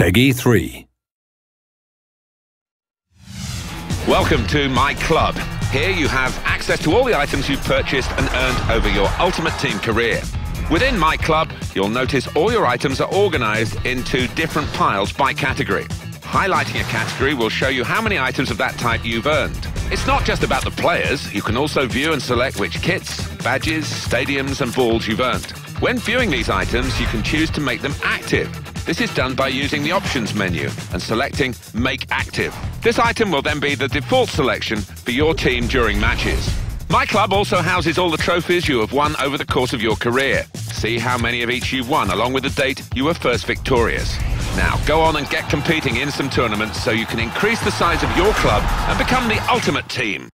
Peggy 3. Welcome to My Club. Here you have access to all the items you've purchased and earned over your Ultimate Team career. Within My Club, you'll notice all your items are organised into different piles by category. Highlighting a category will show you how many items of that type you've earned. It's not just about the players, you can also view and select which kits, badges, stadiums and balls you've earned. When viewing these items, you can choose to make them active. This is done by using the options menu and selecting Make Active. This item will then be the default selection for your team during matches. My club also houses all the trophies you have won over the course of your career. See how many of each you've won along with the date you were first victorious. Now, go on and get competing in some tournaments so you can increase the size of your club and become the ultimate team.